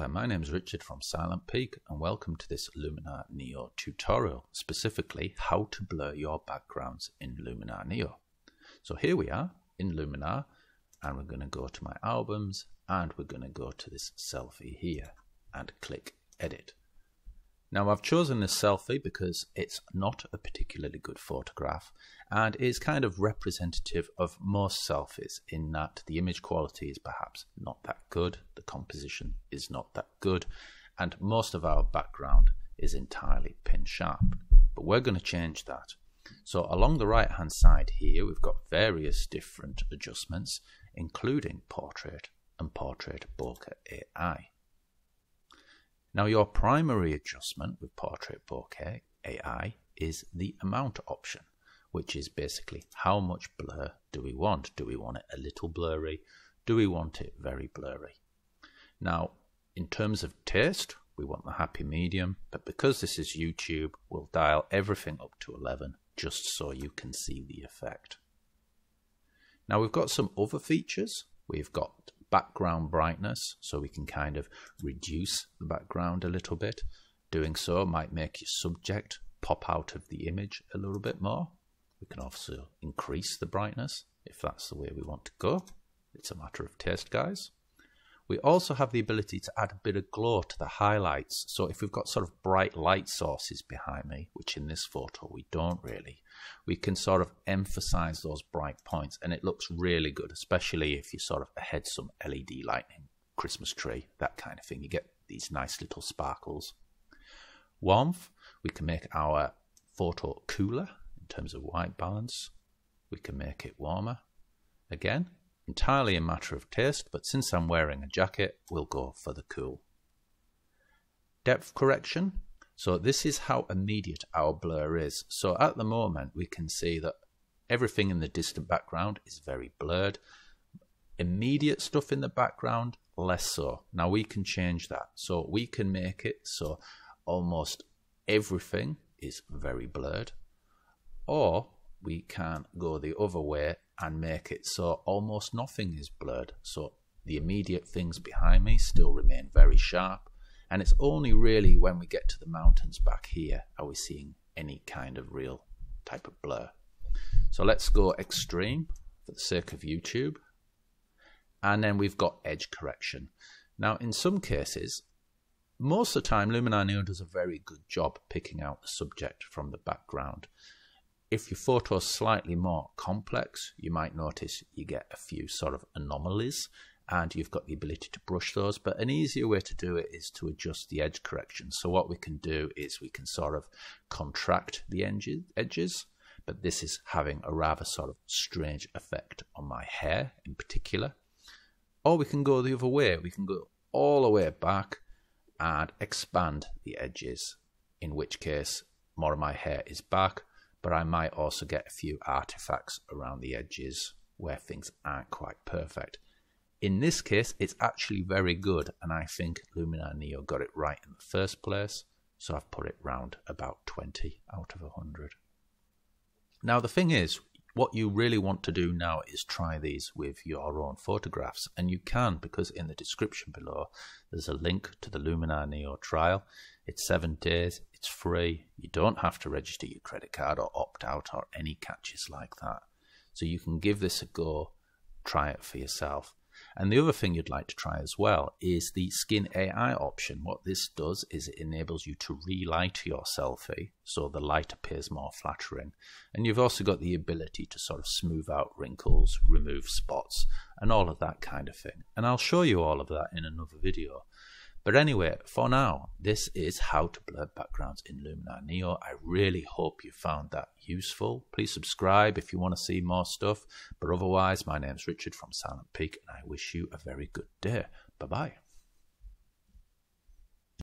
Uh, my name is Richard from Silent Peak and welcome to this Luminar Neo tutorial, specifically how to blur your backgrounds in Luminar Neo. So here we are in Luminar and we're going to go to my albums and we're going to go to this selfie here and click edit. Now I've chosen this selfie because it's not a particularly good photograph and is kind of representative of most selfies in that the image quality is perhaps not that good, the composition is not that good, and most of our background is entirely pin sharp. But we're going to change that. So along the right hand side here we've got various different adjustments including portrait and portrait bokeh AI. Now your primary adjustment with Portrait Bokeh AI is the amount option, which is basically how much blur do we want? Do we want it a little blurry? Do we want it very blurry? Now, in terms of taste, we want the happy medium, but because this is YouTube, we'll dial everything up to 11 just so you can see the effect. Now we've got some other features. We've got background brightness so we can kind of reduce the background a little bit. Doing so might make your subject pop out of the image a little bit more. We can also increase the brightness if that's the way we want to go. It's a matter of taste, guys. We also have the ability to add a bit of glow to the highlights. So if we've got sort of bright light sources behind me, which in this photo we don't really, we can sort of emphasize those bright points and it looks really good, especially if you sort of ahead some LED lighting, Christmas tree, that kind of thing. You get these nice little sparkles. Warmth, we can make our photo cooler in terms of white balance. We can make it warmer. Again, entirely a matter of taste, but since I'm wearing a jacket, we'll go for the cool. Depth correction, so this is how immediate our blur is. So at the moment, we can see that everything in the distant background is very blurred. Immediate stuff in the background, less so. Now we can change that. So we can make it so almost everything is very blurred. Or we can go the other way and make it so almost nothing is blurred. So the immediate things behind me still remain very sharp and it's only really when we get to the mountains back here are we seeing any kind of real type of blur. So let's go extreme for the sake of YouTube. And then we've got edge correction. Now, in some cases, most of the time, Luminar Neo does a very good job picking out the subject from the background. If your photo is slightly more complex, you might notice you get a few sort of anomalies and you've got the ability to brush those. But an easier way to do it is to adjust the edge correction. So what we can do is we can sort of contract the edges, but this is having a rather sort of strange effect on my hair in particular. Or we can go the other way. We can go all the way back and expand the edges, in which case more of my hair is back, but I might also get a few artifacts around the edges where things aren't quite perfect. In this case, it's actually very good, and I think Luminar Neo got it right in the first place, so I've put it round about 20 out of 100. Now, the thing is, what you really want to do now is try these with your own photographs, and you can because in the description below there's a link to the Luminar Neo trial. It's seven days, it's free, you don't have to register your credit card or opt out or any catches like that. So you can give this a go, try it for yourself. And the other thing you'd like to try as well is the Skin AI option. What this does is it enables you to relight your selfie so the light appears more flattering. And you've also got the ability to sort of smooth out wrinkles, remove spots, and all of that kind of thing. And I'll show you all of that in another video. But anyway, for now, this is how to blur backgrounds in Luminar Neo. I really hope you found that useful. Please subscribe if you want to see more stuff. But otherwise, my name's Richard from Silent Peak, and I wish you a very good day. Bye bye.